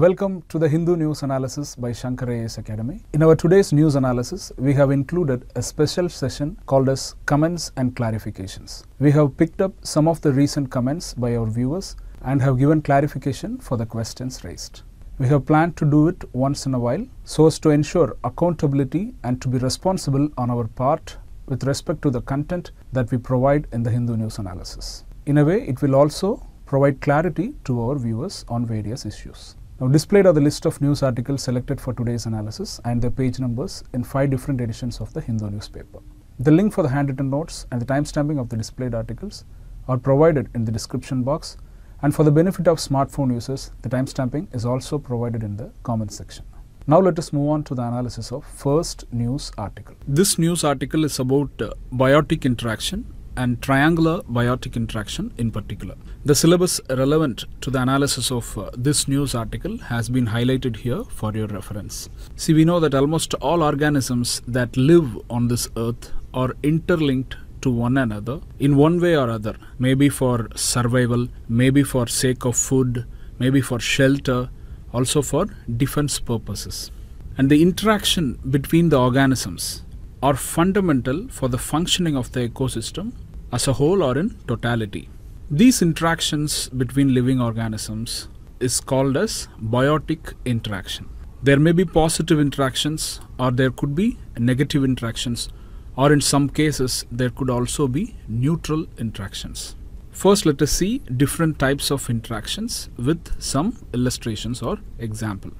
Welcome to the Hindu News Analysis by Shankar IAS Academy. In our today's news analysis, we have included a special session called as Comments and Clarifications. We have picked up some of the recent comments by our viewers and have given clarification for the questions raised. We have planned to do it once in a while so as to ensure accountability and to be responsible on our part with respect to the content that we provide in the Hindu News Analysis. In a way, it will also provide clarity to our viewers on various issues. Now displayed are the list of news articles selected for today's analysis and their page numbers in five different editions of the Hindu newspaper. The link for the handwritten notes and the timestamping of the displayed articles are provided in the description box and for the benefit of smartphone users, the timestamping is also provided in the comment section. Now let us move on to the analysis of first news article. This news article is about uh, biotic interaction and triangular biotic interaction in particular. The syllabus relevant to the analysis of uh, this news article has been highlighted here for your reference. See, we know that almost all organisms that live on this earth are interlinked to one another in one way or other, maybe for survival, maybe for sake of food, maybe for shelter, also for defense purposes. And the interaction between the organisms are fundamental for the functioning of the ecosystem as a whole or in totality. These interactions between living organisms is called as biotic interaction. There may be positive interactions or there could be negative interactions or in some cases there could also be neutral interactions. First let us see different types of interactions with some illustrations or example.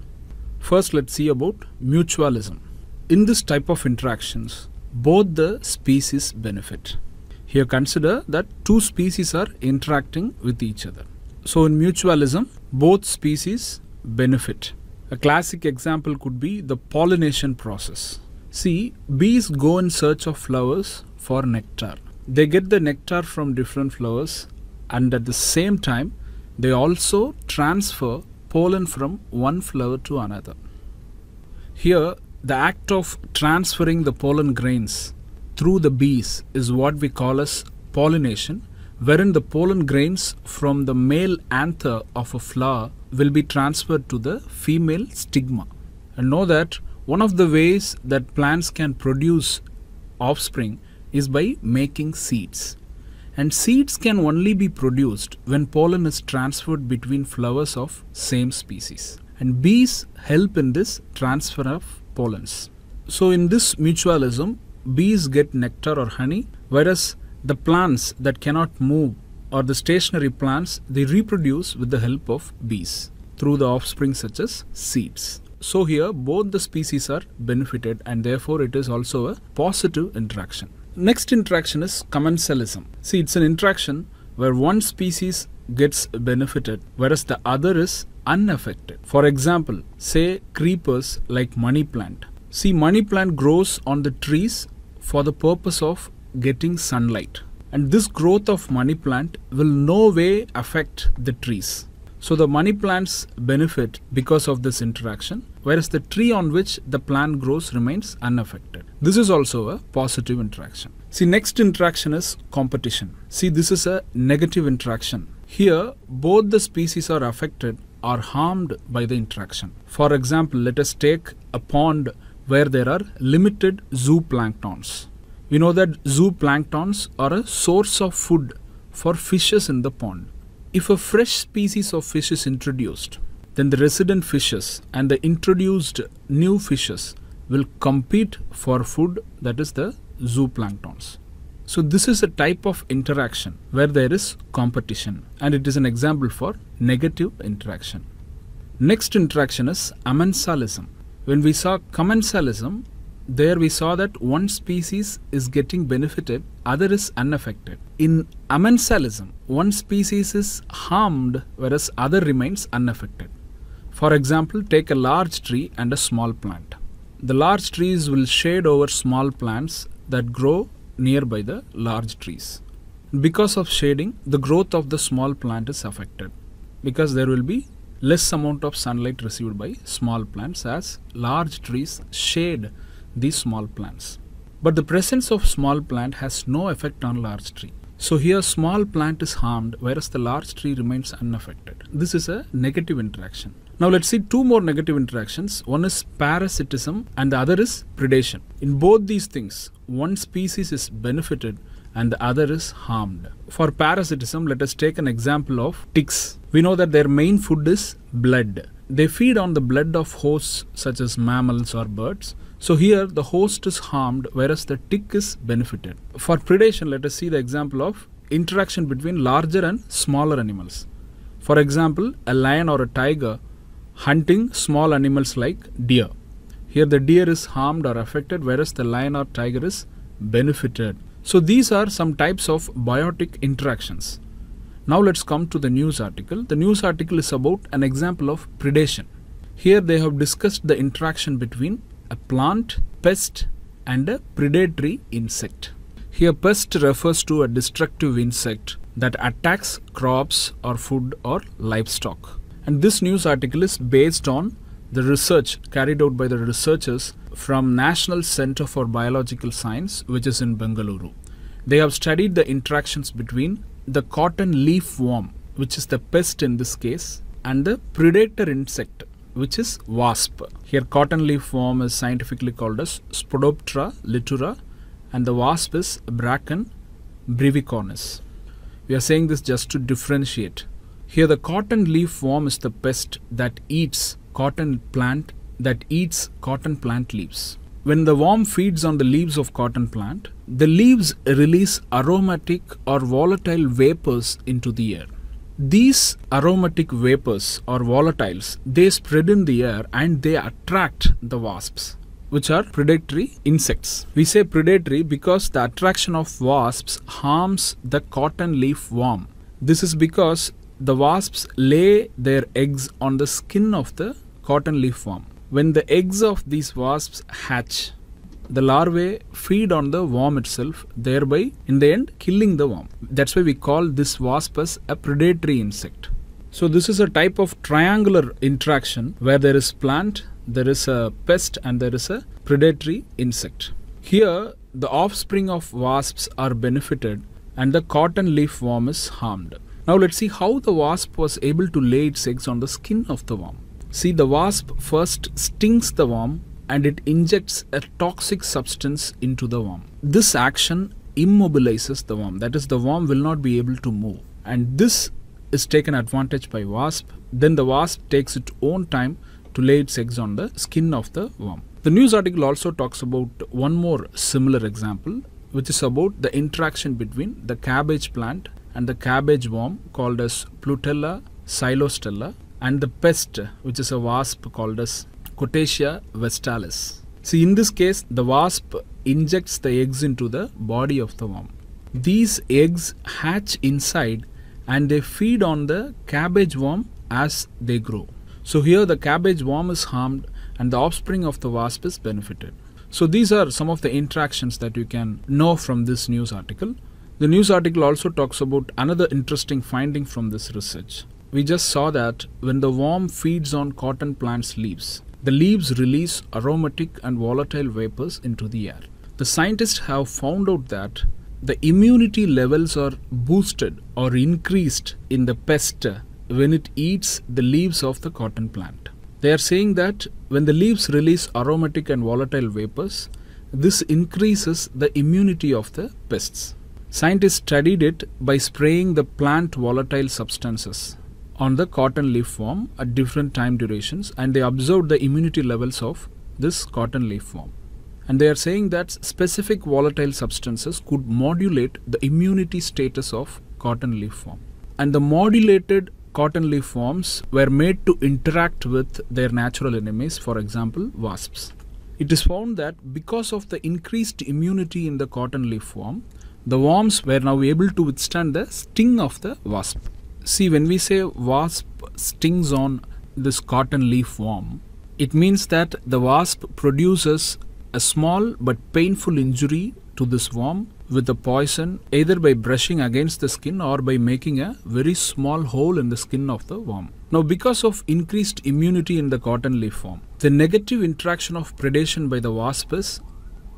First let's see about mutualism. In this type of interactions, both the species benefit. Here consider that two species are interacting with each other. So in mutualism, both species benefit. A classic example could be the pollination process. See, bees go in search of flowers for nectar. They get the nectar from different flowers and at the same time, they also transfer pollen from one flower to another. Here, the act of transferring the pollen grains through the bees is what we call as pollination, wherein the pollen grains from the male anther of a flower will be transferred to the female stigma. And know that one of the ways that plants can produce offspring is by making seeds. And seeds can only be produced when pollen is transferred between flowers of same species. And bees help in this transfer of pollens. So in this mutualism, bees get nectar or honey, whereas the plants that cannot move or the stationary plants, they reproduce with the help of bees through the offspring such as seeds. So here both the species are benefited and therefore it is also a positive interaction. Next interaction is commensalism. See it's an interaction where one species gets benefited whereas the other is unaffected. For example, say creepers like money plant. See money plant grows on the trees for the purpose of getting sunlight. And this growth of money plant will no way affect the trees. So the money plants benefit because of this interaction, whereas the tree on which the plant grows remains unaffected. This is also a positive interaction. See, next interaction is competition. See, this is a negative interaction. Here, both the species are affected or harmed by the interaction. For example, let us take a pond where there are limited zooplanktons. We know that zooplanktons are a source of food for fishes in the pond. If a fresh species of fish is introduced, then the resident fishes and the introduced new fishes will compete for food that is the zooplanktons. So this is a type of interaction where there is competition and it is an example for negative interaction. Next interaction is amensalism. When we saw commensalism, there we saw that one species is getting benefited, other is unaffected. In amensalism, one species is harmed whereas other remains unaffected. For example, take a large tree and a small plant. The large trees will shade over small plants that grow nearby the large trees. Because of shading, the growth of the small plant is affected because there will be less amount of sunlight received by small plants as large trees shade these small plants. But the presence of small plant has no effect on large tree. So here small plant is harmed whereas the large tree remains unaffected. This is a negative interaction. Now let's see two more negative interactions. One is parasitism and the other is predation. In both these things, one species is benefited and the other is harmed. For parasitism, let us take an example of ticks. We know that their main food is blood. They feed on the blood of hosts such as mammals or birds. So here the host is harmed whereas the tick is benefited. For predation, let us see the example of interaction between larger and smaller animals. For example, a lion or a tiger hunting small animals like deer. Here the deer is harmed or affected whereas the lion or tiger is benefited. So these are some types of biotic interactions. Now let's come to the news article. The news article is about an example of predation. Here they have discussed the interaction between a plant, pest and a predatory insect. Here pest refers to a destructive insect that attacks crops or food or livestock. And this news article is based on the research carried out by the researchers from National Center for Biological Science which is in Bengaluru. They have studied the interactions between the cotton leaf worm which is the pest in this case and the predator insect which is wasp. Here cotton leaf worm is scientifically called as Spodoptera litura and the wasp is Bracon brevicornis. We are saying this just to differentiate. Here the cotton leaf worm is the pest that eats cotton plant that eats cotton plant leaves. When the worm feeds on the leaves of cotton plant, the leaves release aromatic or volatile vapors into the air. These aromatic vapors or volatiles, they spread in the air and they attract the wasps which are predatory insects. We say predatory because the attraction of wasps harms the cotton leaf worm. This is because the wasps lay their eggs on the skin of the cotton leaf worm. When the eggs of these wasps hatch, the larvae feed on the worm itself, thereby in the end killing the worm. That's why we call this wasp as a predatory insect. So this is a type of triangular interaction where there is plant, there is a pest and there is a predatory insect. Here the offspring of wasps are benefited and the cotton leaf worm is harmed. Now let's see how the wasp was able to lay its eggs on the skin of the worm. See the wasp first stings the worm and it injects a toxic substance into the worm. This action immobilizes the worm that is the worm will not be able to move and this is taken advantage by wasp then the wasp takes its own time to lay its eggs on the skin of the worm. The news article also talks about one more similar example which is about the interaction between the cabbage plant and the cabbage worm called as Plutella xylostella and the pest which is a wasp called as Cotesia vestalis. See in this case the wasp injects the eggs into the body of the worm. These eggs hatch inside and they feed on the cabbage worm as they grow. So here the cabbage worm is harmed and the offspring of the wasp is benefited. So these are some of the interactions that you can know from this news article. The news article also talks about another interesting finding from this research. We just saw that when the worm feeds on cotton plant's leaves, the leaves release aromatic and volatile vapors into the air. The scientists have found out that the immunity levels are boosted or increased in the pest when it eats the leaves of the cotton plant. They are saying that when the leaves release aromatic and volatile vapors, this increases the immunity of the pests. Scientists studied it by spraying the plant volatile substances on the cotton leaf worm at different time durations and they observed the immunity levels of this cotton leaf worm. And they are saying that specific volatile substances could modulate the immunity status of cotton leaf worm. And the modulated cotton leaf worms were made to interact with their natural enemies, for example, wasps. It is found that because of the increased immunity in the cotton leaf worm, the worms were now able to withstand the sting of the wasp. See, when we say wasp stings on this cotton leaf worm, it means that the wasp produces a small but painful injury to this worm with the poison either by brushing against the skin or by making a very small hole in the skin of the worm. Now, because of increased immunity in the cotton leaf worm, the negative interaction of predation by the wasp is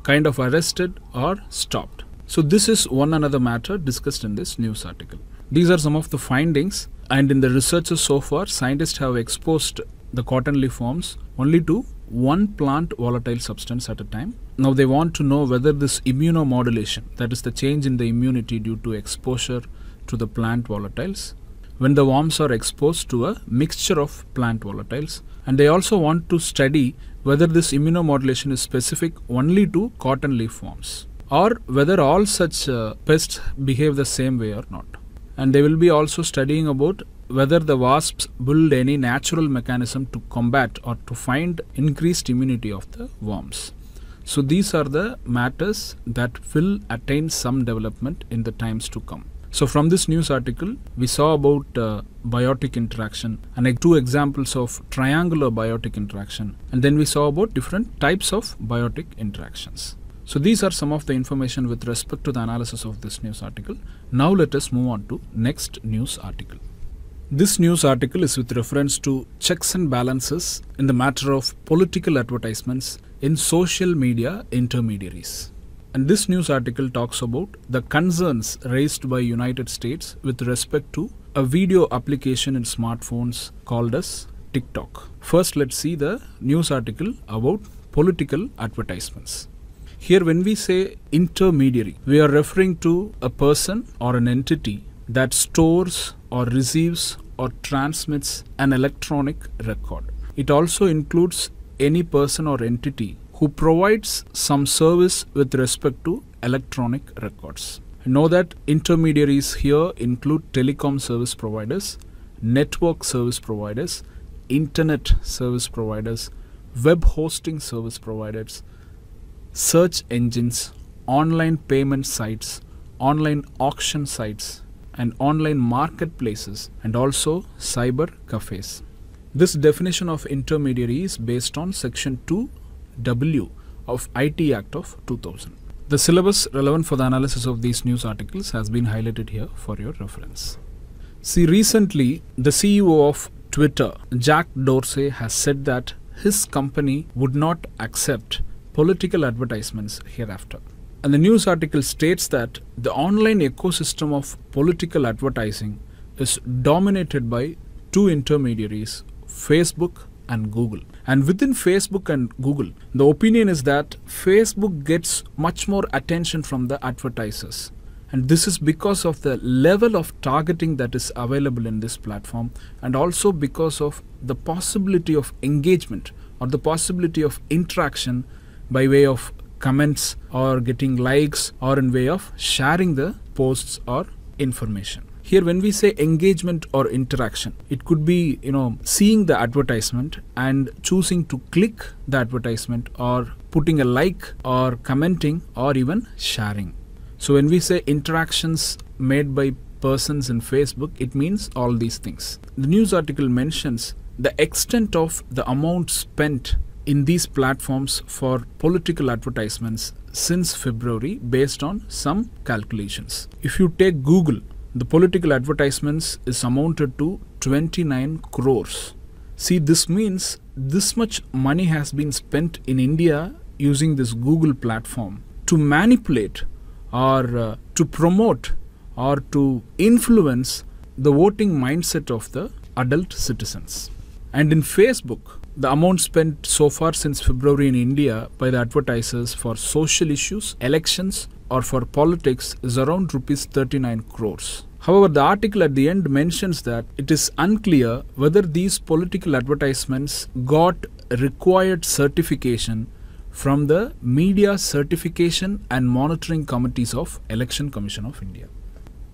kind of arrested or stopped. So this is one another matter discussed in this news article. These are some of the findings and in the researches so far, scientists have exposed the cotton leaf worms only to one plant volatile substance at a time. Now they want to know whether this immunomodulation, that is the change in the immunity due to exposure to the plant volatiles, when the worms are exposed to a mixture of plant volatiles, and they also want to study whether this immunomodulation is specific only to cotton leaf worms or whether all such uh, pests behave the same way or not. And they will be also studying about whether the wasps build any natural mechanism to combat or to find increased immunity of the worms. So these are the matters that will attain some development in the times to come. So from this news article, we saw about uh, biotic interaction and like two examples of triangular biotic interaction. And then we saw about different types of biotic interactions. So these are some of the information with respect to the analysis of this news article. Now let us move on to next news article. This news article is with reference to checks and balances in the matter of political advertisements in social media intermediaries. And this news article talks about the concerns raised by United States with respect to a video application in smartphones called as TikTok. First let's see the news article about political advertisements. Here when we say intermediary, we are referring to a person or an entity that stores or receives or transmits an electronic record. It also includes any person or entity who provides some service with respect to electronic records. Know that intermediaries here include telecom service providers, network service providers, internet service providers, web hosting service providers, search engines, online payment sites, online auction sites, and online marketplaces, and also cyber cafes. This definition of intermediary is based on Section 2W of IT Act of 2000. The syllabus relevant for the analysis of these news articles has been highlighted here for your reference. See, recently, the CEO of Twitter, Jack Dorsey, has said that his company would not accept political advertisements hereafter. And the news article states that the online ecosystem of political advertising is dominated by two intermediaries, Facebook and Google. And within Facebook and Google, the opinion is that Facebook gets much more attention from the advertisers. And this is because of the level of targeting that is available in this platform, and also because of the possibility of engagement or the possibility of interaction by way of comments or getting likes or in way of sharing the posts or information. Here when we say engagement or interaction it could be you know seeing the advertisement and choosing to click the advertisement or putting a like or commenting or even sharing. So when we say interactions made by persons in facebook it means all these things. The news article mentions the extent of the amount spent in these platforms for political advertisements since February based on some calculations. If you take Google, the political advertisements is amounted to 29 crores. See, this means this much money has been spent in India using this Google platform to manipulate or uh, to promote or to influence the voting mindset of the adult citizens. And in Facebook, the amount spent so far since February in India by the advertisers for social issues, elections, or for politics is around rupees 39 crores. However, the article at the end mentions that it is unclear whether these political advertisements got required certification from the Media Certification and Monitoring Committees of Election Commission of India.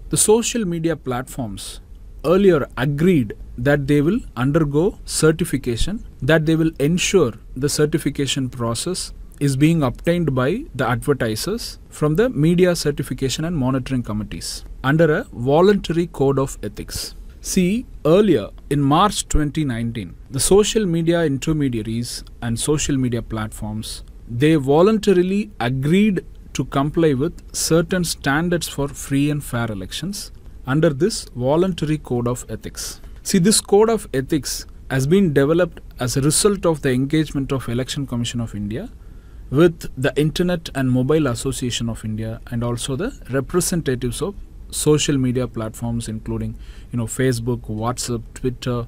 The social media platforms earlier agreed that they will undergo certification, that they will ensure the certification process is being obtained by the advertisers from the media certification and monitoring committees under a voluntary code of ethics. See, earlier in March 2019, the social media intermediaries and social media platforms they voluntarily agreed to comply with certain standards for free and fair elections under this voluntary code of ethics. See, this code of ethics has been developed as a result of the engagement of Election Commission of India with the Internet and Mobile Association of India and also the representatives of social media platforms including you know Facebook, WhatsApp, Twitter,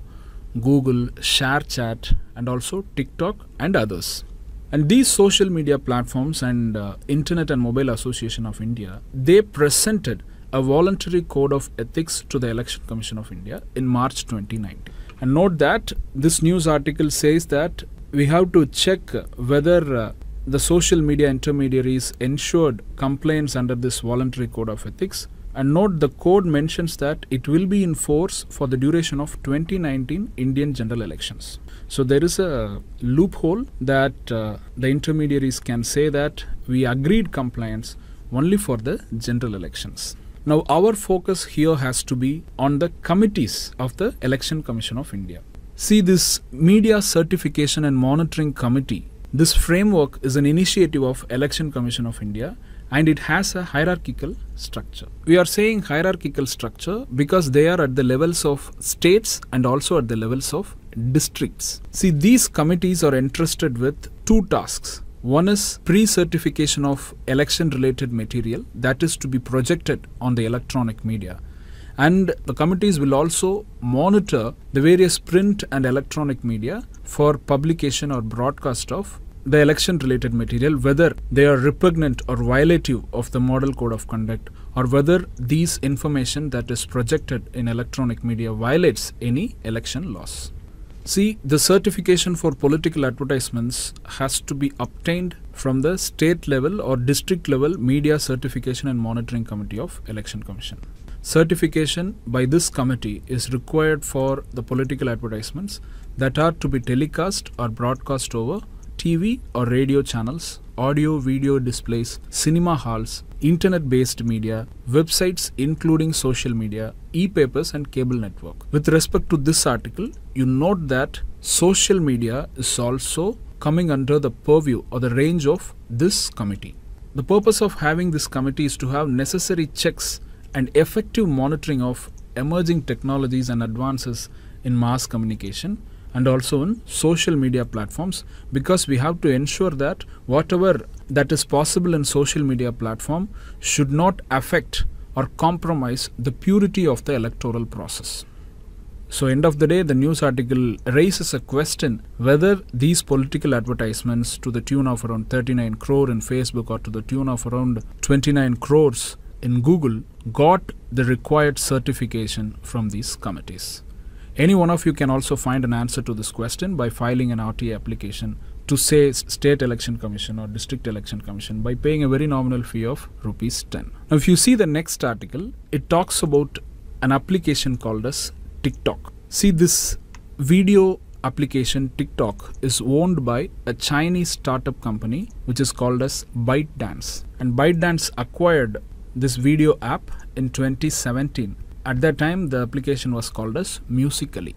Google, ShareChat, and also TikTok and others. And these social media platforms and uh, Internet and Mobile Association of India, they presented a voluntary code of ethics to the Election Commission of India in March 2019. And note that this news article says that we have to check whether uh, the social media intermediaries ensured compliance under this voluntary code of ethics and note the code mentions that it will be in force for the duration of 2019 Indian general elections. So there is a loophole that uh, the intermediaries can say that we agreed compliance only for the general elections. Now our focus here has to be on the committees of the Election Commission of India. See this media certification and monitoring committee. This framework is an initiative of Election Commission of India and it has a hierarchical structure. We are saying hierarchical structure because they are at the levels of states and also at the levels of districts. See, these committees are entrusted with two tasks. One is pre certification of election related material that is to be projected on the electronic media. And the committees will also monitor the various print and electronic media for publication or broadcast of the election related material, whether they are repugnant or violative of the model code of conduct, or whether these information that is projected in electronic media violates any election laws. See, the certification for political advertisements has to be obtained from the state level or district level media certification and monitoring committee of election commission. Certification by this committee is required for the political advertisements that are to be telecast or broadcast over TV or radio channels, audio video displays, cinema halls, internet based media, websites including social media, e papers, and cable network. With respect to this article, you note that social media is also coming under the purview or the range of this committee. The purpose of having this committee is to have necessary checks and effective monitoring of emerging technologies and advances in mass communication and also in social media platforms because we have to ensure that whatever that is possible in social media platform should not affect or compromise the purity of the electoral process. So end of the day the news article raises a question whether these political advertisements to the tune of around 39 crore in Facebook or to the tune of around 29 crores in Google got the required certification from these committees. Any one of you can also find an answer to this question by filing an RTI application to say state election commission or district election commission by paying a very nominal fee of rupees 10. Now if you see the next article, it talks about an application called as TikTok. See this video application TikTok is owned by a Chinese startup company which is called as ByteDance. And ByteDance acquired this video app in 2017 at that time, the application was called as Musical.ly.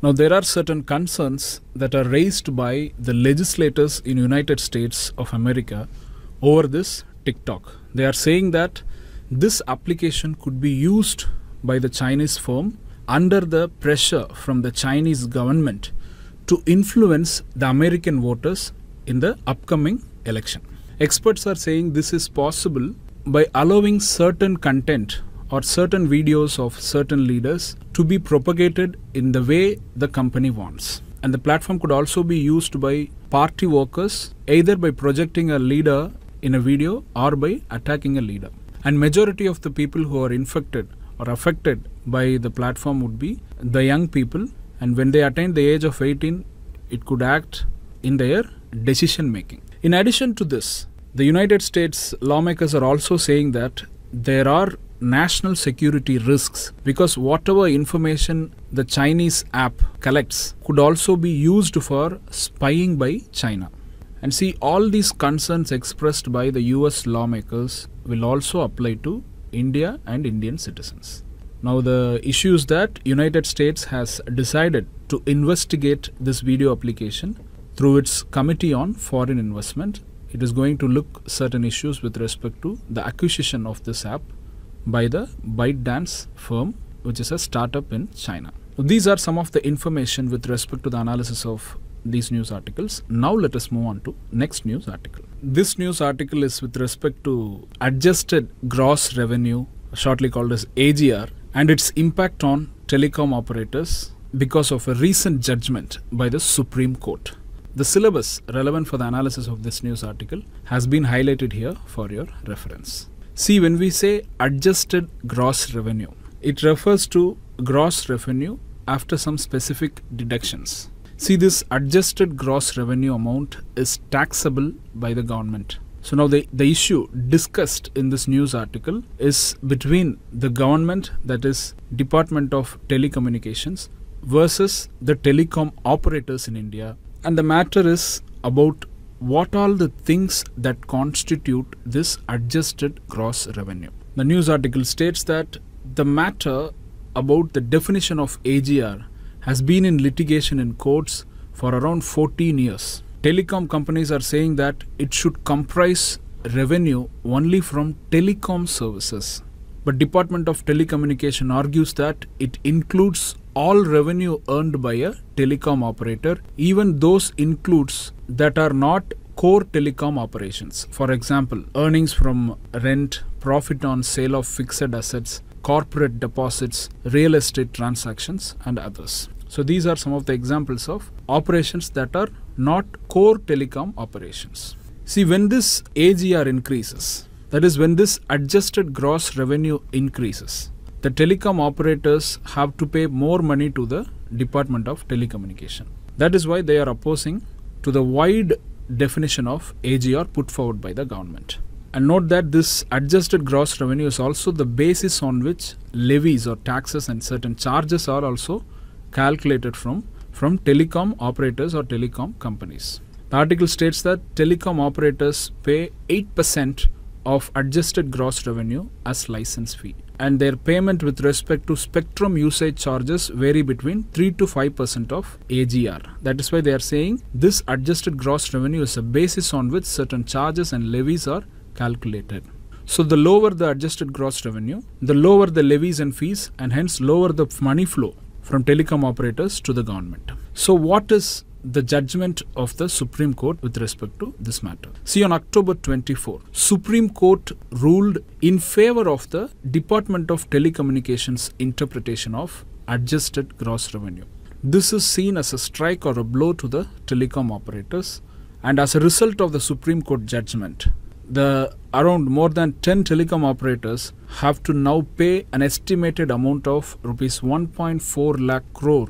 Now, there are certain concerns that are raised by the legislators in United States of America over this TikTok. They are saying that this application could be used by the Chinese firm under the pressure from the Chinese government to influence the American voters in the upcoming election. Experts are saying this is possible by allowing certain content or certain videos of certain leaders to be propagated in the way the company wants. And the platform could also be used by party workers either by projecting a leader in a video or by attacking a leader. And majority of the people who are infected or affected by the platform would be the young people and when they attain the age of 18 it could act in their decision making. In addition to this, the United States lawmakers are also saying that there are national security risks because whatever information the Chinese app collects could also be used for spying by China. And see, all these concerns expressed by the US lawmakers will also apply to India and Indian citizens. Now the issue is that United States has decided to investigate this video application through its Committee on Foreign Investment. It is going to look certain issues with respect to the acquisition of this app by the ByteDance firm, which is a startup in China. These are some of the information with respect to the analysis of these news articles. Now let us move on to next news article. This news article is with respect to adjusted gross revenue, shortly called as AGR, and its impact on telecom operators because of a recent judgment by the Supreme Court. The syllabus relevant for the analysis of this news article has been highlighted here for your reference. See, when we say adjusted gross revenue, it refers to gross revenue after some specific deductions. See, this adjusted gross revenue amount is taxable by the government. So now the, the issue discussed in this news article is between the government, that is Department of Telecommunications, versus the telecom operators in India. And the matter is about what all the things that constitute this adjusted gross revenue. The news article states that the matter about the definition of AGR has been in litigation in courts for around 14 years. Telecom companies are saying that it should comprise revenue only from telecom services. But Department of Telecommunication argues that it includes all revenue earned by a telecom operator, even those includes that are not core telecom operations. For example, earnings from rent, profit on sale of fixed assets, corporate deposits, real estate transactions, and others. So, these are some of the examples of operations that are not core telecom operations. See, when this AGR increases, that is, when this adjusted gross revenue increases, the telecom operators have to pay more money to the Department of Telecommunication. That is why they are opposing to the wide definition of AGR put forward by the government. And note that this adjusted gross revenue is also the basis on which levies or taxes and certain charges are also calculated from, from telecom operators or telecom companies. The article states that telecom operators pay 8% of adjusted gross revenue as license fee and their payment with respect to spectrum usage charges vary between 3 to 5% of AGR. That is why they are saying this adjusted gross revenue is a basis on which certain charges and levies are calculated. So the lower the adjusted gross revenue, the lower the levies and fees and hence lower the money flow from telecom operators to the government. So what is the judgment of the Supreme Court with respect to this matter. See, on October 24, Supreme Court ruled in favor of the Department of Telecommunications interpretation of adjusted gross revenue. This is seen as a strike or a blow to the telecom operators, and as a result of the Supreme Court judgment, the around more than 10 telecom operators have to now pay an estimated amount of rupees 1.4 lakh crore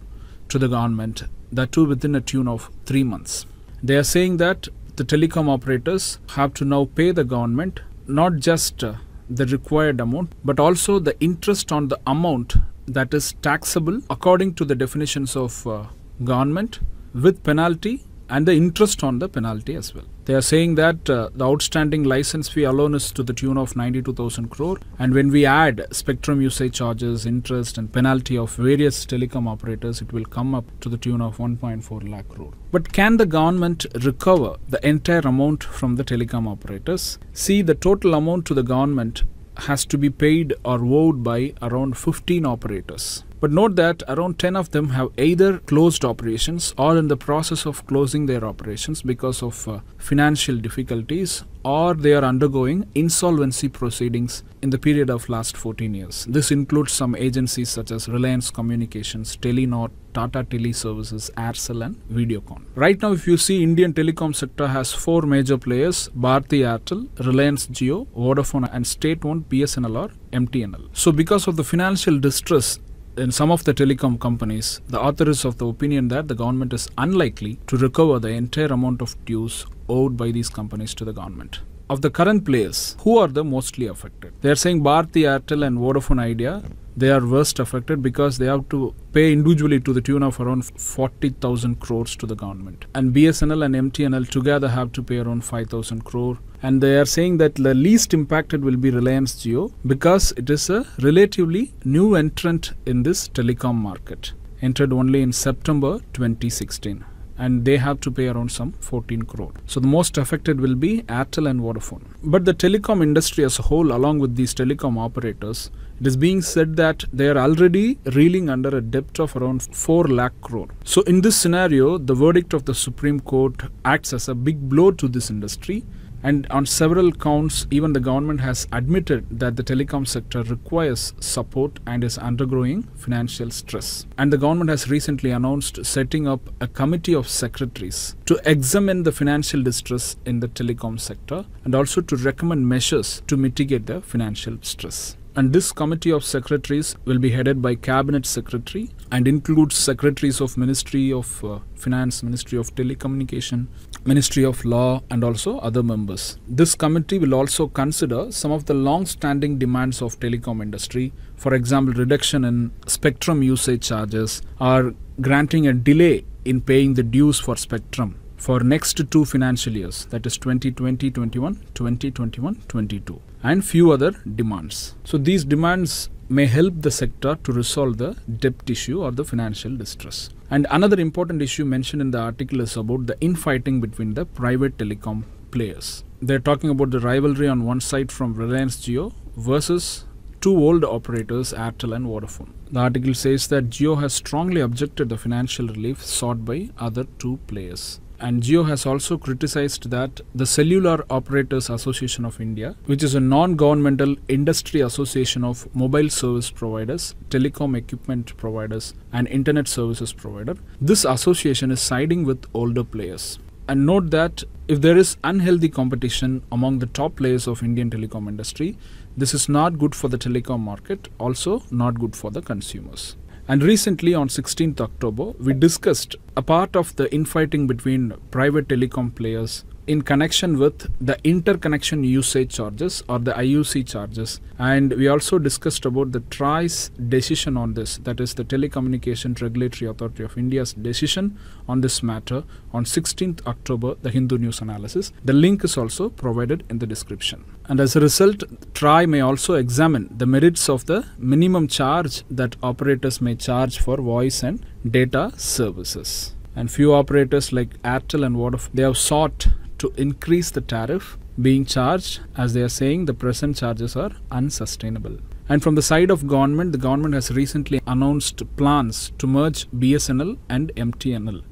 to the government that too within a tune of three months. They are saying that the telecom operators have to now pay the government not just uh, the required amount but also the interest on the amount that is taxable according to the definitions of uh, government with penalty and the interest on the penalty as well. They are saying that uh, the outstanding license fee alone is to the tune of 92,000 crore. And when we add spectrum usage charges, interest, and penalty of various telecom operators, it will come up to the tune of 1.4 lakh crore. But can the government recover the entire amount from the telecom operators? See, the total amount to the government has to be paid or owed by around 15 operators. But note that around 10 of them have either closed operations or in the process of closing their operations because of uh, financial difficulties or they are undergoing insolvency proceedings in the period of last 14 years. This includes some agencies such as Reliance Communications, Telenor, Tata Teleservices, Aircel and Videocon. Right now if you see Indian telecom sector has four major players Bharti Airtel, Reliance Jio, Vodafone and state-owned BSNL or MTNL. So because of the financial distress in some of the telecom companies, the author is of the opinion that the government is unlikely to recover the entire amount of dues owed by these companies to the government. Of the current players, who are the mostly affected? They are saying Bharti Airtel and Vodafone Idea they are worst affected because they have to pay individually to the tune of around 40,000 crores to the government. And BSNL and MTNL together have to pay around 5,000 crore. And they are saying that the least impacted will be Reliance Jio because it is a relatively new entrant in this telecom market, entered only in September 2016 and they have to pay around some 14 crore. So the most affected will be Airtel and Vodafone. But the telecom industry as a whole, along with these telecom operators, it is being said that they are already reeling under a debt of around 4 lakh crore. So in this scenario, the verdict of the Supreme Court acts as a big blow to this industry And on several counts, even the government has admitted that the telecom sector requires support and is undergoing financial stress. And the government has recently announced setting up a committee of secretaries to examine the financial distress in the telecom sector and also to recommend measures to mitigate the financial stress. And this committee of secretaries will be headed by cabinet secretary and includes secretaries of Ministry of uh, Finance, Ministry of Telecommunication, Ministry of Law and also other members. This committee will also consider some of the long-standing demands of telecom industry, for example reduction in spectrum usage charges or granting a delay in paying the dues for spectrum for next two financial years that is 2020-21, 2021-22 and few other demands. So these demands may help the sector to resolve the debt issue or the financial distress. And another important issue mentioned in the article is about the infighting between the private telecom players. They're talking about the rivalry on one side from Reliance Jio versus two old operators, Airtel and Vodafone. The article says that Jio has strongly objected the financial relief sought by other two players. And Jio has also criticized that the Cellular Operators Association of India, which is a non governmental industry association of mobile service providers, telecom equipment providers, and internet services provider, this association is siding with older players. And note that if there is unhealthy competition among the top players of Indian telecom industry, this is not good for the telecom market, also not good for the consumers. And recently on 16th October, we discussed a part of the infighting between private telecom players in connection with the interconnection usage charges or the IUC charges. And we also discussed about the TRAI's decision on this, that is the Telecommunication Regulatory Authority of India's decision on this matter on 16th October, the Hindu News Analysis. The link is also provided in the description. And as a result, TRAI may also examine the merits of the minimum charge that operators may charge for voice and data services. And few operators like Airtel and Vodafone, they have sought to increase the tariff being charged as they are saying the present charges are unsustainable. And from the side of government, the government has recently announced plans to merge BSNL and MTNL.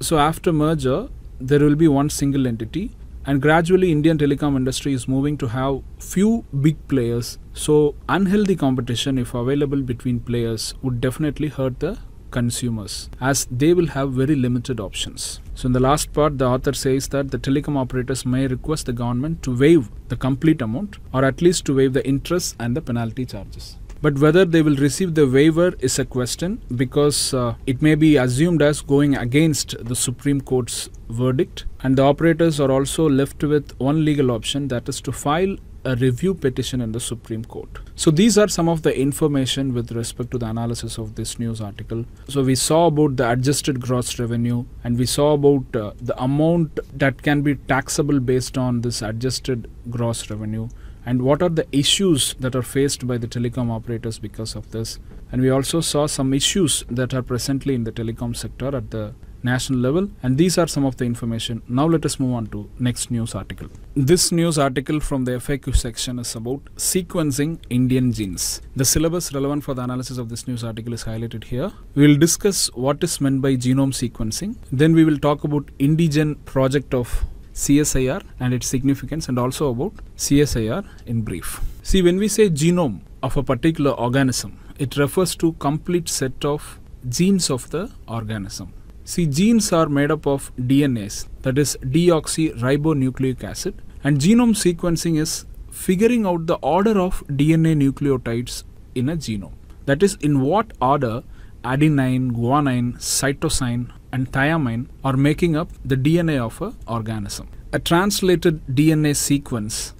So after merger, there will be one single entity and gradually Indian telecom industry is moving to have few big players. So unhealthy competition if available between players would definitely hurt the consumers as they will have very limited options. So in the last part, the author says that the telecom operators may request the government to waive the complete amount or at least to waive the interest and the penalty charges. But whether they will receive the waiver is a question because uh, it may be assumed as going against the Supreme Court's verdict. And the operators are also left with one legal option that is to file a review petition in the Supreme Court. So these are some of the information with respect to the analysis of this news article. So we saw about the adjusted gross revenue and we saw about uh, the amount that can be taxable based on this adjusted gross revenue and what are the issues that are faced by the telecom operators because of this. And we also saw some issues that are presently in the telecom sector at the national level and these are some of the information. Now let us move on to next news article. This news article from the FAQ section is about sequencing Indian genes. The syllabus relevant for the analysis of this news article is highlighted here. We will discuss what is meant by genome sequencing. Then we will talk about IndiGen project of CSIR and its significance and also about CSIR in brief. See when we say genome of a particular organism, it refers to complete set of genes of the organism. See genes are made up of DNAs that is deoxyribonucleic acid and genome sequencing is figuring out the order of DNA nucleotides in a genome. That is in what order adenine, guanine, cytosine and thymine are making up the DNA of an organism. A translated DNA sequence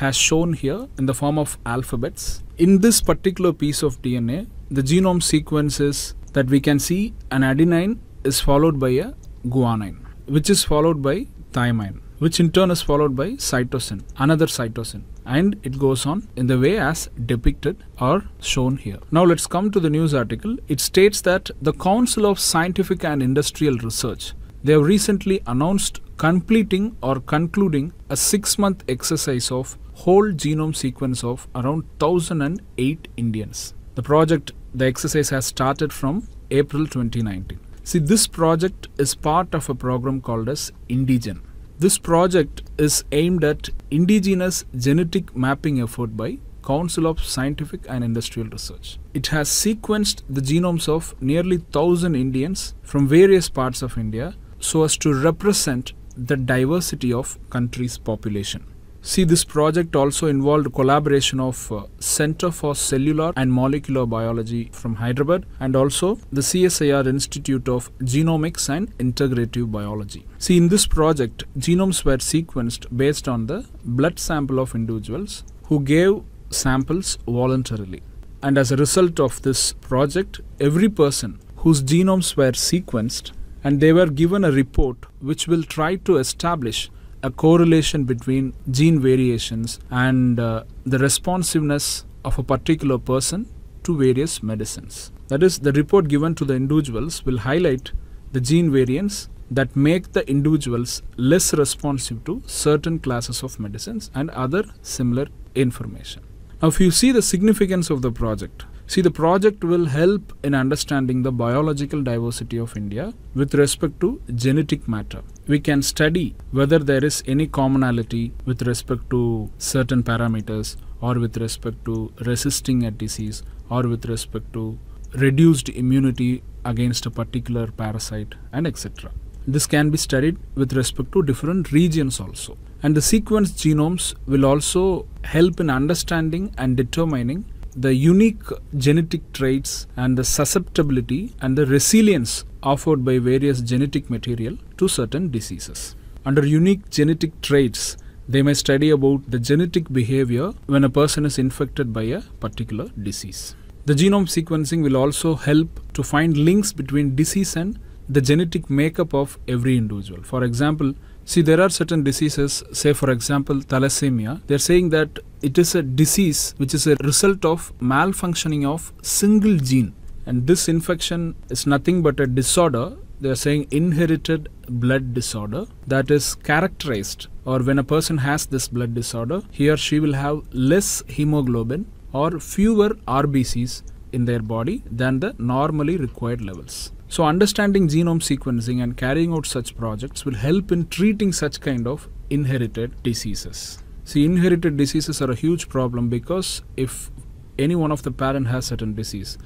has shown here in the form of alphabets. In this particular piece of DNA, the genome sequence is that we can see an adenine is followed by a guanine, which is followed by thymine, which in turn is followed by cytosine, another cytosine and it goes on in the way as depicted or shown here. Now let's come to the news article. It states that the Council of Scientific and Industrial Research they have recently announced completing or concluding a 6 month exercise of whole genome sequence of around 1008 Indians. The project the exercise has started from April 2019. See this project is part of a program called as IndiGen This project is aimed at indigenous genetic mapping effort by Council of Scientific and Industrial Research. It has sequenced the genomes of nearly 1000 Indians from various parts of India so as to represent the diversity of country's population. See, this project also involved collaboration of uh, Center for Cellular and Molecular Biology from Hyderabad and also the CSIR Institute of Genomics and Integrative Biology. See, in this project, genomes were sequenced based on the blood sample of individuals who gave samples voluntarily. And as a result of this project, every person whose genomes were sequenced and they were given a report which will try to establish a correlation between gene variations and uh, the responsiveness of a particular person to various medicines. That is, the report given to the individuals will highlight the gene variants that make the individuals less responsive to certain classes of medicines and other similar information. Now, if you see the significance of the project, See, the project will help in understanding the biological diversity of India with respect to genetic matter. We can study whether there is any commonality with respect to certain parameters or with respect to resisting a disease or with respect to reduced immunity against a particular parasite and etc. This can be studied with respect to different regions also. And the sequenced genomes will also help in understanding and determining the unique genetic traits and the susceptibility and the resilience offered by various genetic material to certain diseases. Under unique genetic traits, they may study about the genetic behavior when a person is infected by a particular disease. The genome sequencing will also help to find links between disease and the genetic makeup of every individual. For example, See, there are certain diseases, say for example, thalassemia. They're saying that it is a disease which is a result of malfunctioning of single gene. And this infection is nothing but a disorder. They are saying inherited blood disorder that is characterized or when a person has this blood disorder, he or she will have less hemoglobin or fewer RBCs in their body than the normally required levels. So understanding genome sequencing and carrying out such projects will help in treating such kind of inherited diseases. See, inherited diseases are a huge problem because if any one of the parent has certain disease,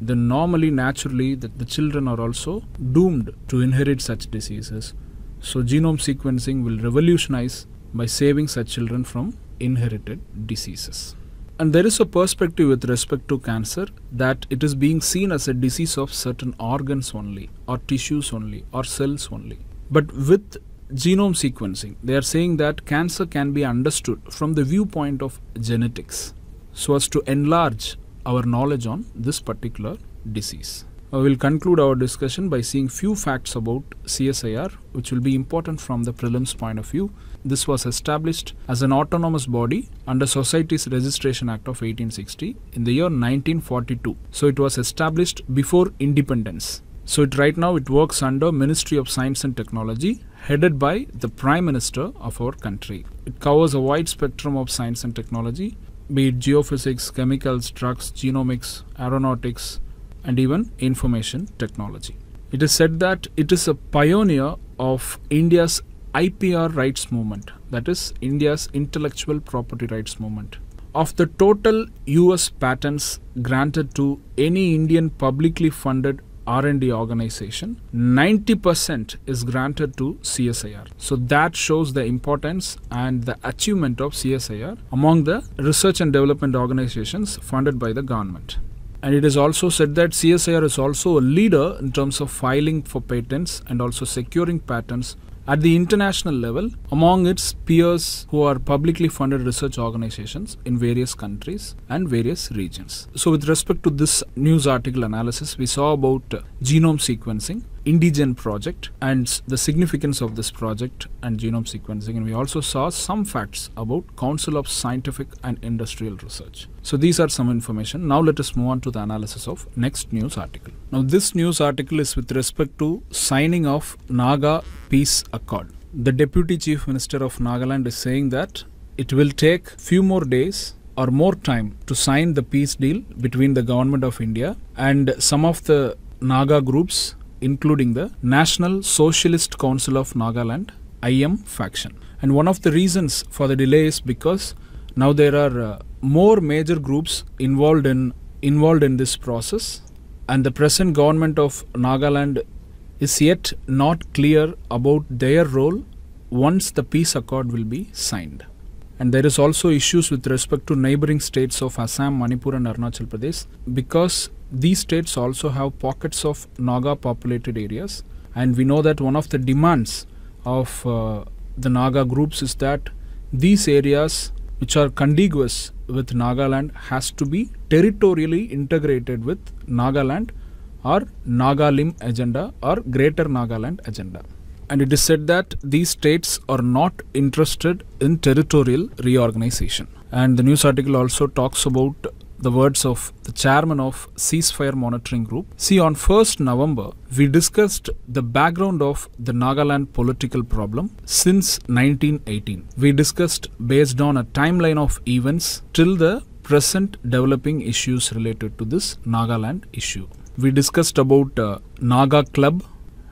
then normally, naturally, the, the children are also doomed to inherit such diseases. So genome sequencing will revolutionize by saving such children from inherited diseases. And there is a perspective with respect to cancer that it is being seen as a disease of certain organs only, or tissues only, or cells only. But with genome sequencing, they are saying that cancer can be understood from the viewpoint of genetics so as to enlarge our knowledge on this particular disease. Uh, I will conclude our discussion by seeing few facts about CSIR which will be important from the prelims point of view this was established as an autonomous body under Societies Registration Act of 1860 in the year 1942. So it was established before independence. So it right now it works under Ministry of Science and Technology headed by the Prime Minister of our country. It covers a wide spectrum of science and technology be it geophysics, chemicals, drugs, genomics, aeronautics and even information technology. It is said that it is a pioneer of India's IPR rights movement, that is India's intellectual property rights movement. Of the total US patents granted to any Indian publicly funded R&D organization, 90% is granted to CSIR. So that shows the importance and the achievement of CSIR among the research and development organizations funded by the government. And it is also said that CSIR is also a leader in terms of filing for patents and also securing patents at the international level among its peers who are publicly funded research organizations in various countries and various regions. So, with respect to this news article analysis, we saw about uh, genome sequencing, IndiGen project, and the significance of this project and genome sequencing. And we also saw some facts about Council of Scientific and Industrial Research. So, these are some information. Now, let us move on to the analysis of next news article. Now, this news article is with respect to signing of Naga Peace Accord. The Deputy Chief Minister of Nagaland is saying that it will take few more days or more time to sign the peace deal between the government of India and some of the Naga groups including the National Socialist Council of Nagaland IM faction. And one of the reasons for the delay is because now there are uh, more major groups involved in involved in this process and the present government of Nagaland is yet not clear about their role once the peace accord will be signed. And there is also issues with respect to neighboring states of Assam, Manipur and Arunachal Pradesh because these states also have pockets of Naga populated areas and we know that one of the demands of uh, the Naga groups is that these areas which are contiguous with Nagaland has to be territorially integrated with Nagaland or Nagalim agenda or Greater Nagaland agenda. And it is said that these states are not interested in territorial reorganization. And the news article also talks about the words of the chairman of Ceasefire Monitoring Group. See, on 1st November, we discussed the background of the Nagaland political problem since 1918. We discussed based on a timeline of events till the present developing issues related to this Nagaland issue. We discussed about uh, Naga Club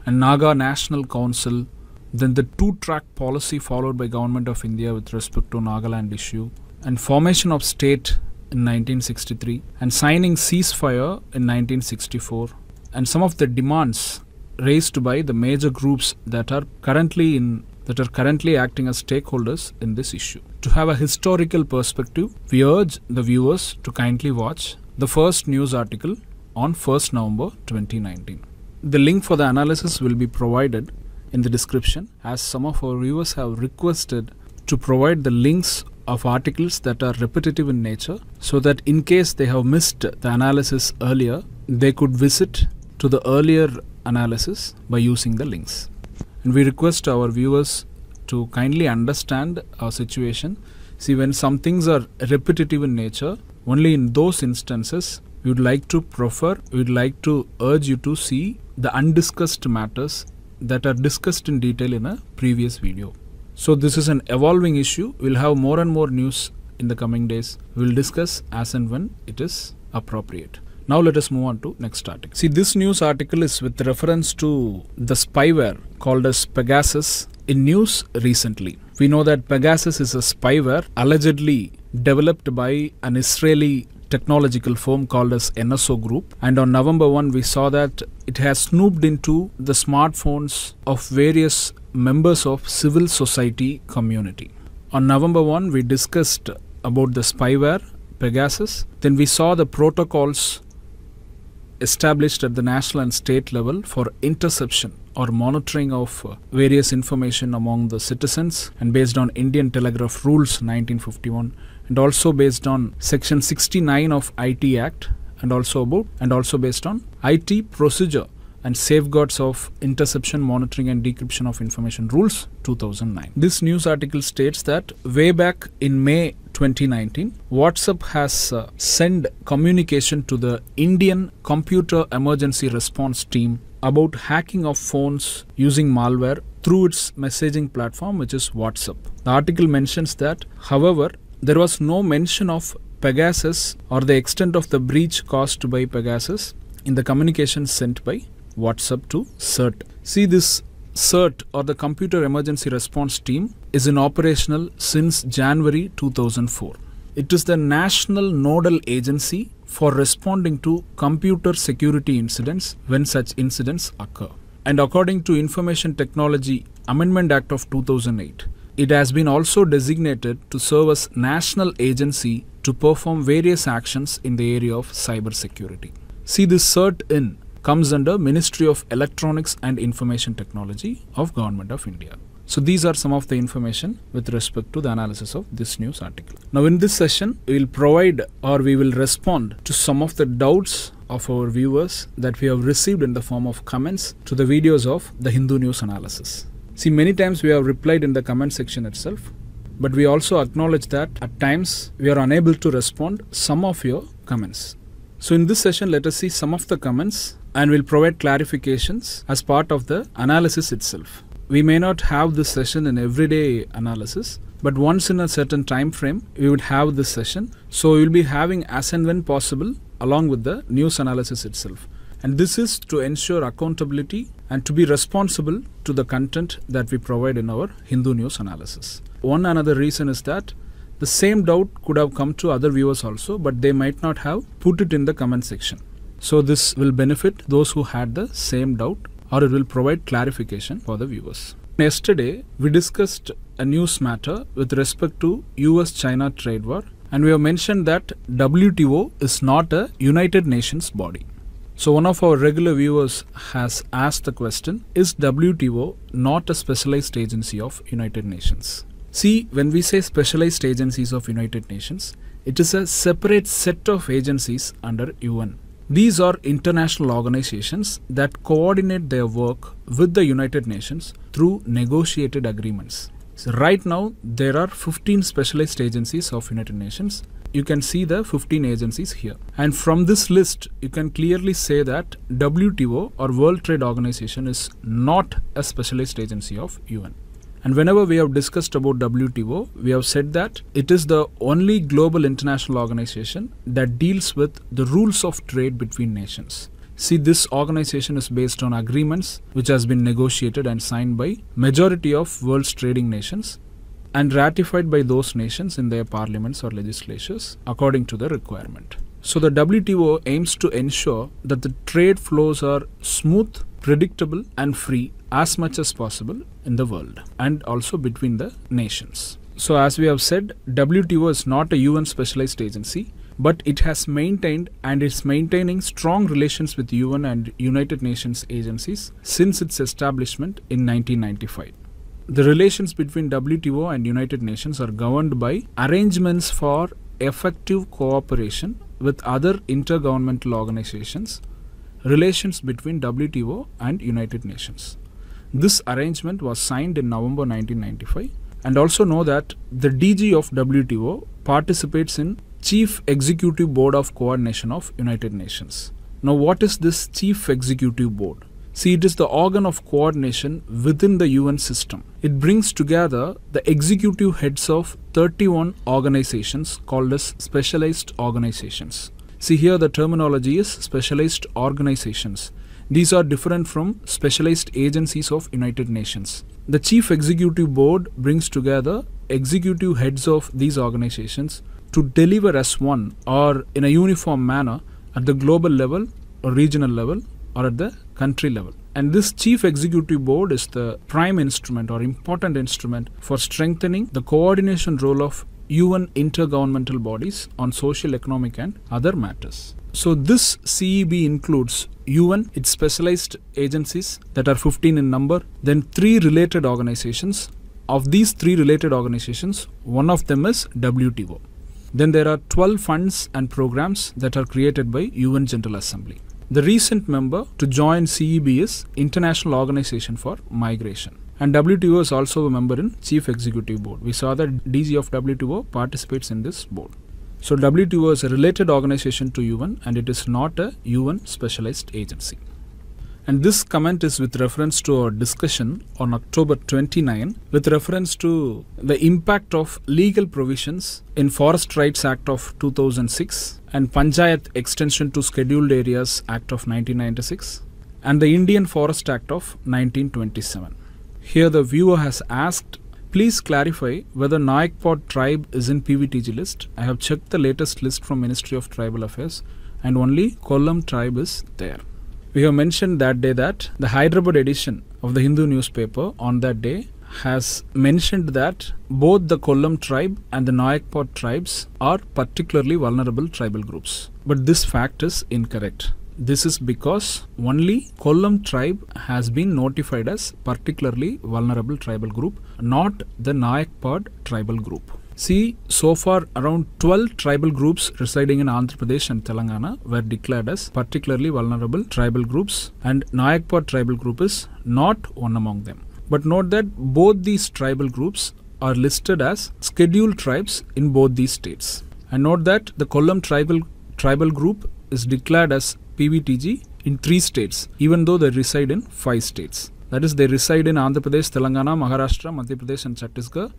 and Naga National Council, then the two-track policy followed by Government of India with respect to Nagaland issue, and formation of state in 1963 and signing ceasefire in 1964 and some of the demands raised by the major groups that are currently in that are currently acting as stakeholders in this issue. To have a historical perspective, we urge the viewers to kindly watch the first news article on 1st November 2019. The link for the analysis will be provided in the description as some of our viewers have requested to provide the links of articles that are repetitive in nature so that in case they have missed the analysis earlier, they could visit to the earlier analysis by using the links. And we request our viewers to kindly understand our situation. See, when some things are repetitive in nature, only in those instances we would like to prefer, we would like to urge you to see the undiscussed matters that are discussed in detail in a previous video. So this is an evolving issue. We'll have more and more news in the coming days. We'll discuss as and when it is appropriate. Now let us move on to next article. See this news article is with reference to the spyware called as Pegasus in news recently. We know that Pegasus is a spyware allegedly developed by an Israeli technological firm called as NSO Group. And on November 1, we saw that it has snooped into the smartphones of various members of civil society community. On November 1, we discussed about the spyware Pegasus. Then we saw the protocols established at the national and state level for interception or monitoring of uh, various information among the citizens and based on Indian Telegraph Rules 1951 and also based on section 69 of IT Act and also about and also based on IT procedure and safeguards of interception monitoring and decryption of information rules 2009 this news article states that way back in may 2019 whatsapp has uh, sent communication to the indian computer emergency response team about hacking of phones using malware through its messaging platform which is whatsapp. The article mentions that however there was no mention of Pegasus or the extent of the breach caused by Pegasus in the communication sent by WhatsApp to CERT. See this CERT or the Computer Emergency Response Team is in operational since January 2004. It is the national nodal agency for responding to computer security incidents when such incidents occur. And according to Information Technology Amendment Act of 2008, it has been also designated to serve as national agency to perform various actions in the area of cybersecurity. See this CERT-In comes under Ministry of Electronics and Information Technology of Government of India. So these are some of the information with respect to the analysis of this news article. Now in this session, we will provide or we will respond to some of the doubts of our viewers that we have received in the form of comments to the videos of the Hindu news analysis. See, many times we have replied in the comment section itself, but we also acknowledge that at times we are unable to respond some of your comments. So in this session, let us see some of the comments and we'll provide clarifications as part of the analysis itself. We may not have this session in everyday analysis, but once in a certain time frame, we would have this session. So we'll be having as and when possible along with the news analysis itself. And this is to ensure accountability and to be responsible to the content that we provide in our Hindu news analysis. One another reason is that the same doubt could have come to other viewers also, but they might not have put it in the comment section. So, this will benefit those who had the same doubt or it will provide clarification for the viewers. Yesterday, we discussed a news matter with respect to US China trade war, and we have mentioned that WTO is not a United Nations body. So, one of our regular viewers has asked the question Is WTO not a specialized agency of United Nations? See, when we say specialized agencies of United Nations, it is a separate set of agencies under UN. These are international organizations that coordinate their work with the United Nations through negotiated agreements. So right now there are 15 specialized agencies of United Nations. You can see the 15 agencies here. And from this list you can clearly say that WTO or World Trade Organization is not a specialized agency of UN. And whenever we have discussed about WTO, we have said that it is the only global international organization that deals with the rules of trade between nations. See, this organization is based on agreements which has been negotiated and signed by majority of world's trading nations and ratified by those nations in their parliaments or legislatures according to the requirement. So the WTO aims to ensure that the trade flows are smooth, predictable and free as much as possible in the world and also between the nations. So, as we have said, WTO is not a UN specialized agency, but it has maintained and is maintaining strong relations with UN and United Nations agencies since its establishment in 1995. The relations between WTO and United Nations are governed by arrangements for effective cooperation with other intergovernmental organizations, relations between WTO and United Nations. This arrangement was signed in November 1995 and also know that the DG of WTO participates in Chief Executive Board of Coordination of United Nations. Now what is this Chief Executive Board? See, it is the organ of coordination within the UN system. It brings together the executive heads of 31 organizations called as specialized organizations. See, here the terminology is specialized organizations. These are different from specialized agencies of United Nations. The Chief Executive Board brings together executive heads of these organizations to deliver as one or in a uniform manner at the global level or regional level or at the country level. And this Chief Executive Board is the prime instrument or important instrument for strengthening the coordination role of UN intergovernmental bodies on social, economic, and other matters. So, this CEB includes UN, its specialized agencies that are 15 in number, then three related organizations. Of these three related organizations, one of them is WTO. Then there are 12 funds and programs that are created by UN General Assembly. The recent member to join CEB is International Organization for Migration. And WTO is also a member in Chief Executive Board. We saw that DG of WTO participates in this board. So WTO is a related organization to UN and it is not a UN specialized agency. And this comment is with reference to our discussion on October 29 with reference to the impact of legal provisions in Forest Rights Act of 2006 and Panchayat Extension to Scheduled Areas Act of 1996 and the Indian Forest Act of 1927. Here the viewer has asked Please clarify whether Nayakpod tribe is in PVTG list. I have checked the latest list from Ministry of Tribal Affairs and only Kolam tribe is there. We have mentioned that day that the Hyderabad edition of the Hindu newspaper on that day has mentioned that both the Kolam tribe and the Nayakpod tribes are particularly vulnerable tribal groups. But this fact is incorrect. This is because only Kolam tribe has been notified as particularly vulnerable tribal group, not the Nayakpod tribal group. See, so far around 12 tribal groups residing in Andhra Pradesh and Telangana were declared as particularly vulnerable tribal groups and Nayakpod tribal group is not one among them. But note that both these tribal groups are listed as scheduled tribes in both these states. And note that the Kolam tribal tribal group is declared as PVTG in three states, even though they reside in five states. That is, they reside in Andhra Pradesh, Telangana, Maharashtra, Madhya Pradesh, and Chhattisgarh.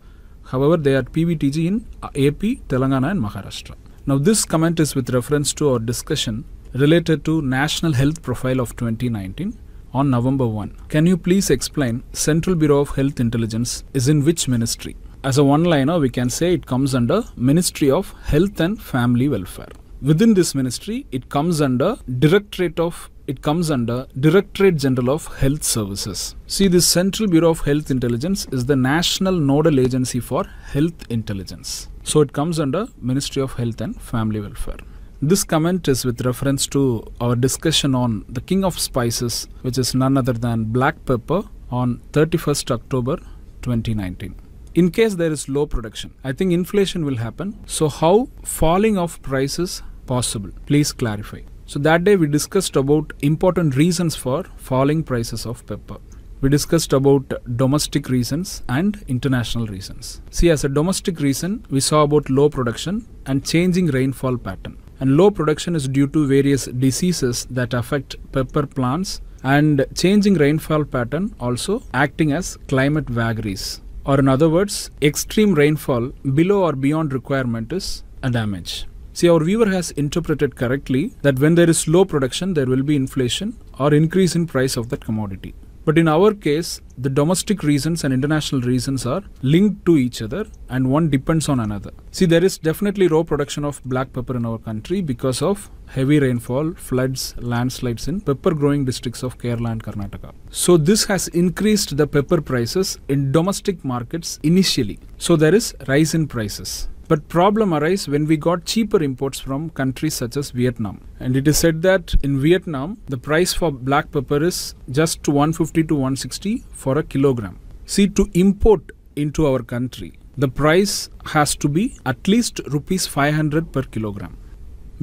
However, they are PVTG in AP, Telangana, and Maharashtra. Now, this comment is with reference to our discussion related to National Health Profile of 2019, on November 1. Can you please explain Central Bureau of Health Intelligence is in which ministry? As a one liner, we can say it comes under Ministry of Health and Family Welfare. Within this ministry, it comes under Directorate of it comes under Directorate General of Health Services. See, this Central Bureau of Health Intelligence is the national nodal agency for health intelligence. So it comes under Ministry of Health and Family Welfare. This comment is with reference to our discussion on the king of spices, which is none other than black pepper, on 31st October 2019. In case there is low production, I think inflation will happen. So, how falling of prices possible? Please clarify. So that day we discussed about important reasons for falling prices of pepper. We discussed about domestic reasons and international reasons. See, as a domestic reason, we saw about low production and changing rainfall pattern. And low production is due to various diseases that affect pepper plants and changing rainfall pattern also acting as climate vagaries. Or in other words, extreme rainfall below or beyond requirement is a damage. See, our viewer has interpreted correctly that when there is low production, there will be inflation or increase in price of that commodity. But in our case, the domestic reasons and international reasons are linked to each other and one depends on another. See, there is definitely raw production of black pepper in our country because of heavy rainfall, floods, landslides in pepper growing districts of Kerala and Karnataka. So this has increased the pepper prices in domestic markets initially. So there is rise in prices. But problem arise when we got cheaper imports from countries such as Vietnam. And it is said that in Vietnam, the price for black pepper is just 150 to 160 for a kilogram. See, to import into our country, the price has to be at least rupees 500 per kilogram.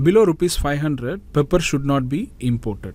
Below rupees 500, pepper should not be imported.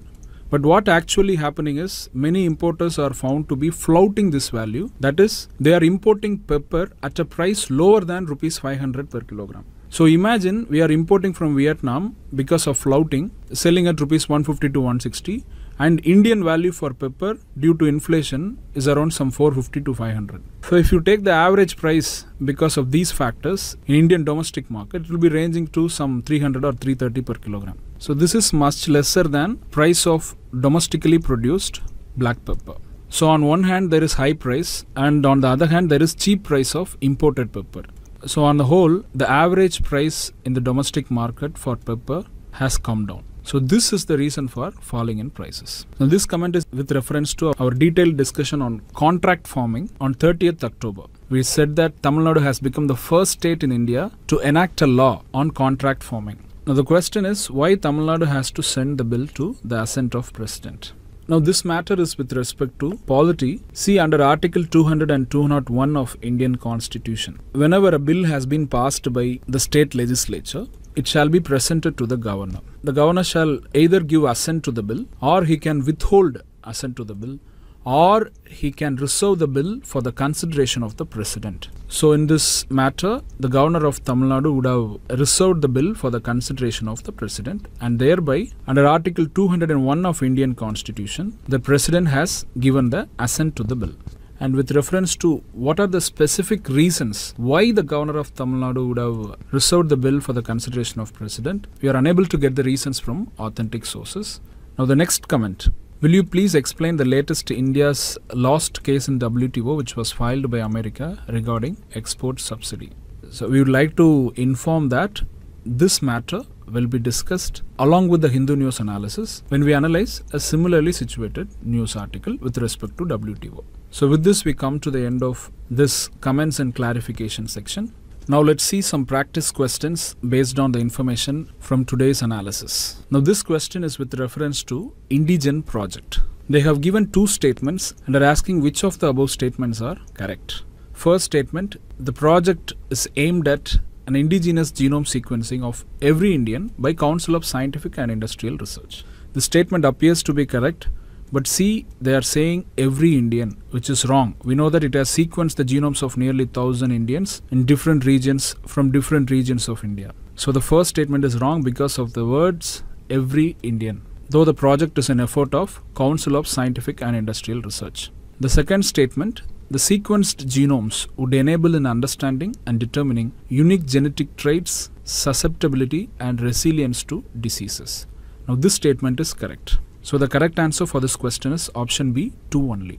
But what actually happening is many importers are found to be flouting this value. That is, they are importing pepper at a price lower than rupees 500 per kilogram. So imagine we are importing from Vietnam because of flouting, selling at rupees 150 to 160 and Indian value for pepper due to inflation is around some 450 to 500. So if you take the average price because of these factors in Indian domestic market, it will be ranging to some 300 or 330 per kilogram. So this is much lesser than price of domestically produced black pepper. So on one hand there is high price and on the other hand there is cheap price of imported pepper. So on the whole the average price in the domestic market for pepper has come down. So this is the reason for falling in prices. Now this comment is with reference to our detailed discussion on contract farming on 30th October. We said that Tamil Nadu has become the first state in India to enact a law on contract farming. Now the question is why Tamil Nadu has to send the bill to the assent of president. Now this matter is with respect to polity. See under Article 200 and 201 of Indian Constitution. Whenever a bill has been passed by the state legislature, it shall be presented to the governor. The governor shall either give assent to the bill or he can withhold assent to the bill or he can reserve the bill for the consideration of the president. So, in this matter, the governor of Tamil Nadu would have reserved the bill for the consideration of the president, and thereby, under Article 201 of Indian Constitution, the president has given the assent to the bill and with reference to what are the specific reasons why the governor of Tamil Nadu would have reserved the bill for the consideration of president, we are unable to get the reasons from authentic sources. Now the next comment. Will you please explain the latest India's lost case in WTO which was filed by America regarding export subsidy? So we would like to inform that this matter will be discussed along with the Hindu news analysis when we analyze a similarly situated news article with respect to WTO. So with this we come to the end of this comments and clarification section. Now let's see some practice questions based on the information from today's analysis. Now this question is with reference to IndiGen project. They have given two statements and are asking which of the above statements are correct. First statement, the project is aimed at an indigenous genome sequencing of every Indian by Council of Scientific and Industrial Research. The statement appears to be correct but see, they are saying every Indian, which is wrong. We know that it has sequenced the genomes of nearly 1000 Indians in different regions from different regions of India. So the first statement is wrong because of the words every Indian, though the project is an effort of Council of Scientific and Industrial Research. The second statement, the sequenced genomes would enable in understanding and determining unique genetic traits, susceptibility and resilience to diseases. Now this statement is correct. So the correct answer for this question is option B 2 only.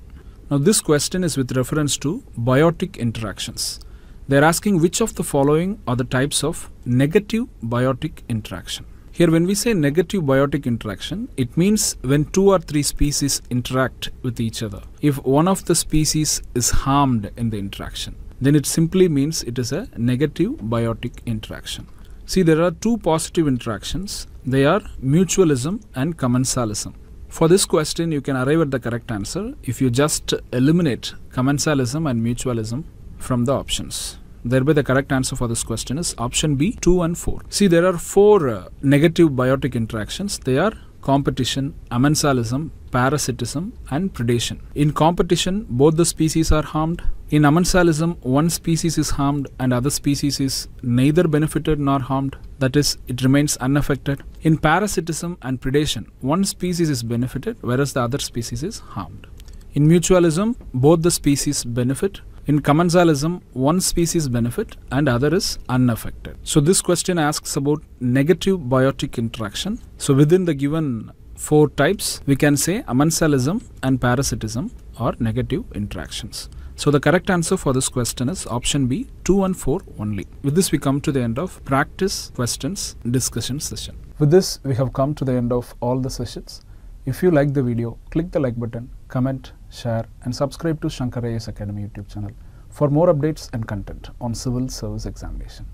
Now this question is with reference to biotic interactions. They are asking which of the following are the types of negative biotic interaction. Here when we say negative biotic interaction, it means when two or three species interact with each other. If one of the species is harmed in the interaction, then it simply means it is a negative biotic interaction. See, there are two positive interactions. They are mutualism and commensalism. For this question, you can arrive at the correct answer if you just eliminate commensalism and mutualism from the options. Thereby, the correct answer for this question is option B 2 and 4. See, there are four uh, negative biotic interactions. They are competition, amensalism, parasitism, and predation. In competition, both the species are harmed. In amensalism, one species is harmed and other species is neither benefited nor harmed. That is, it remains unaffected. In parasitism and predation, one species is benefited whereas the other species is harmed. In mutualism, both the species benefit in commensalism, one species benefit and other is unaffected. So this question asks about negative biotic interaction. So within the given four types, we can say amensalism and parasitism are negative interactions. So the correct answer for this question is option B 2 and 4 only. With this we come to the end of practice questions discussion session. With this we have come to the end of all the sessions. If you like the video, click the like button, comment, share and subscribe to Shankar Academy YouTube channel for more updates and content on civil service examination.